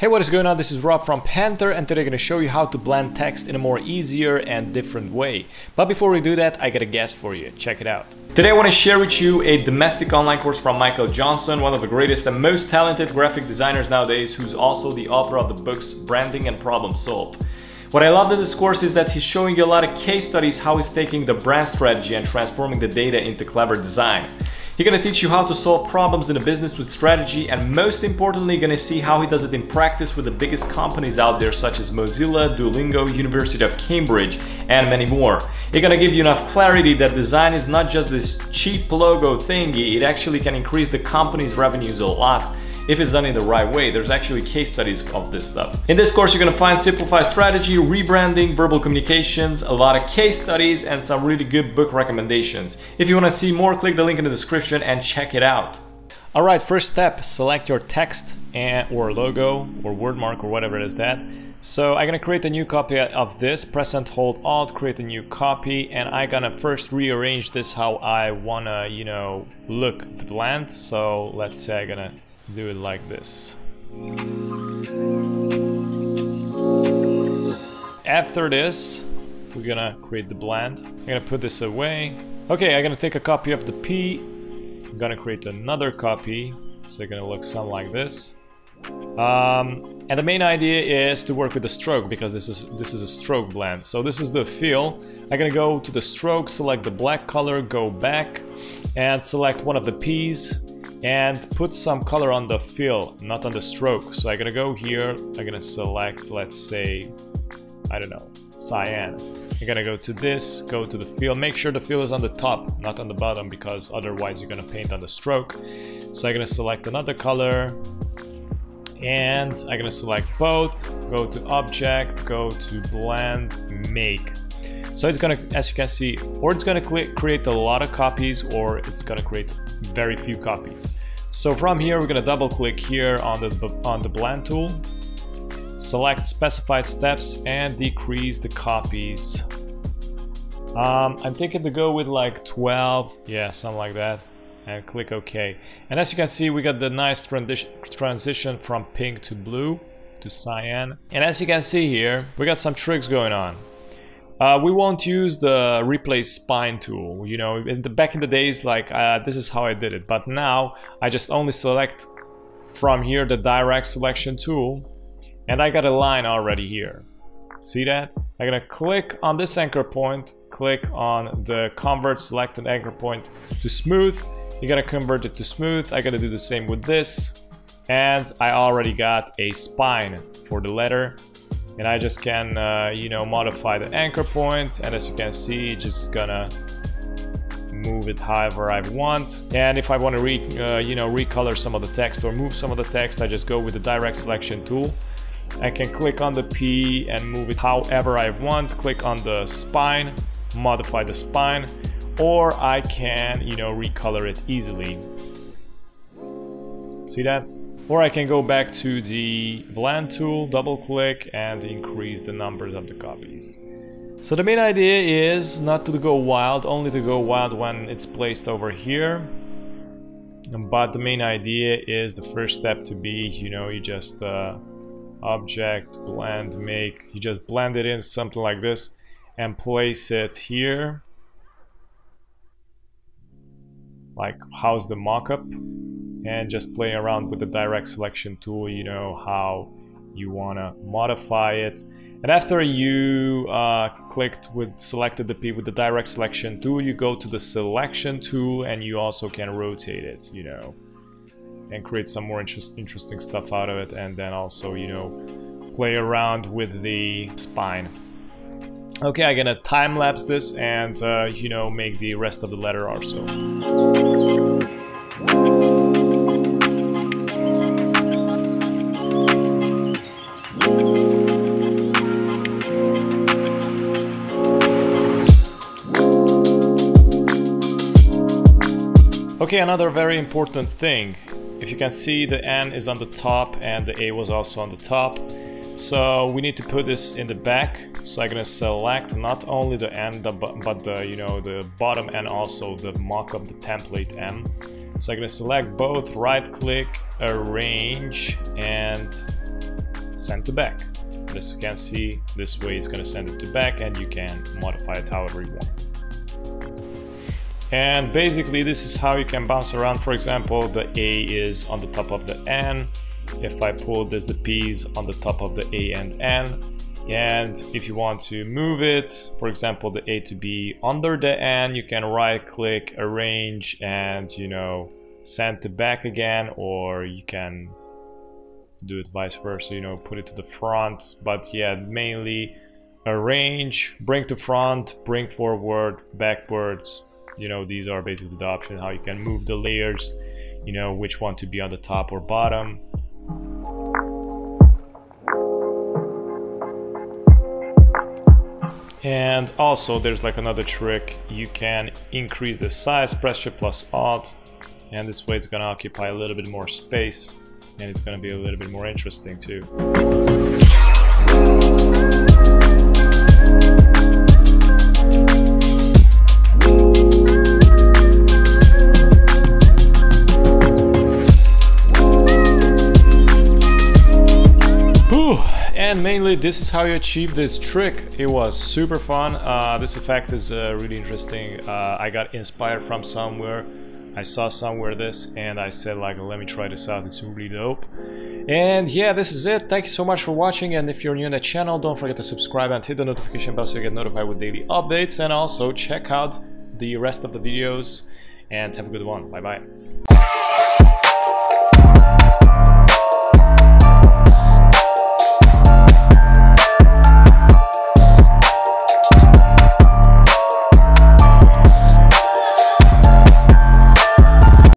Hey, what is going on? This is Rob from Panter and today I'm going to show you how to blend text in a more easier and different way. But before we do that, I got a guest for you. Check it out. Today I want to share with you a Domestika online course from Michael Johnson, one of the greatest and most talented graphic designers nowadays, who's also the author of the books Branding and Problem Solved. What I loved in this course is that he's showing you a lot of case studies how he's taking the brand strategy and transforming the data into clever design. He's gonna teach you how to solve problems in a business with strategy and most importantly gonna see how he does it in practice with the biggest companies out there such as Mozilla, Duolingo, University of Cambridge and many more. He's gonna give you enough clarity that design is not just this cheap logo thingy, it actually can increase the company's revenues a lot if it's done in the right way. There's actually case studies of this stuff. In this course, you're gonna find simplified strategy, rebranding, verbal communications, a lot of case studies, and some really good book recommendations. If you wanna see more, click the link in the description and check it out. All right, first step, select your text and or logo or word mark or whatever it is that. So I'm gonna create a new copy of this, press and hold Alt, create a new copy, and I'm gonna first rearrange this how I wanna, you know, look the blend. So let's say I'm gonna do it like this. After this, we're gonna create the blend. I'm gonna put this away. Okay, I'm gonna take a copy of the P. I'm gonna create another copy. So it's gonna look something like this. Um, and the main idea is to work with the stroke because this is this is a stroke blend. So this is the fill. I'm gonna go to the stroke, select the black color, go back, and select one of the P's and put some color on the fill, not on the stroke. So I'm gonna go here, I'm gonna select, let's say, I don't know, cyan. I'm gonna go to this, go to the fill, make sure the fill is on the top, not on the bottom, because otherwise you're gonna paint on the stroke. So I'm gonna select another color, and I'm gonna select both, go to object, go to blend, make. So it's gonna, as you can see, or it's gonna create a lot of copies, or it's gonna create very few copies. So from here, we're gonna double click here on the, on the blend tool, select specified steps and decrease the copies. Um, I'm thinking to go with like 12, yeah, something like that, and click OK. And as you can see, we got the nice transition transition from pink to blue to cyan. And as you can see here, we got some tricks going on. Uh, we won't use the replace spine tool. You know, in the back in the days, like uh, this is how I did it. But now I just only select from here the direct selection tool, and I got a line already here. See that? I'm gonna click on this anchor point, click on the convert selected anchor point to smooth. You're gonna convert it to smooth. I gotta do the same with this. And I already got a spine for the letter and I just can uh, you know modify the anchor point and as you can see just gonna move it however I want. And if I want to re uh, you know recolor some of the text or move some of the text I just go with the direct selection tool. I can click on the P and move it however I want click on the spine modify the spine or I can you know recolor it easily. See that or I can go back to the blend tool, double click and increase the numbers of the copies. So the main idea is not to go wild, only to go wild when it's placed over here. But the main idea is the first step to be, you know, you just uh, object, blend, make, you just blend it in something like this and place it here. Like how's the mockup and just play around with the direct selection tool you know how you want to modify it. And after you uh, clicked with selected the P with the direct selection tool you go to the selection tool and you also can rotate it you know and create some more interest, interesting stuff out of it and then also you know play around with the spine. Okay I'm gonna time lapse this and uh, you know make the rest of the letter also Okay, another very important thing. If you can see the N is on the top and the A was also on the top. So we need to put this in the back. So I'm gonna select not only the N, but the, you know, the bottom and also the mockup, the template M. So I'm gonna select both, right click, arrange, and send to back. As you can see, this way it's to send it to back and you can modify it however you want. And basically this is how you can bounce around. For example, the A is on the top of the N. If I pull this, the P is on the top of the A and N. And if you want to move it, for example, the A to B under the N, you can right click, arrange, and you know, send to back again, or you can do it vice versa, you know, put it to the front. But yeah, mainly arrange, bring to front, bring forward, backwards. You know, these are basically the options how you can move the layers, you know, which one to be on the top or bottom. And also there's like another trick, you can increase the size, press Shift plus Alt, and this way it's gonna occupy a little bit more space and it's gonna be a little bit more interesting too. Mainly this is how you achieve this trick. It was super fun. Uh, this effect is uh, really interesting. Uh, I got inspired from somewhere. I saw somewhere this and I said like let me try this out. It's really dope. And yeah, this is it. Thank you so much for watching. And if you're new on the channel, don't forget to subscribe and hit the notification bell so you get notified with daily updates. And also check out the rest of the videos and have a good one. Bye bye.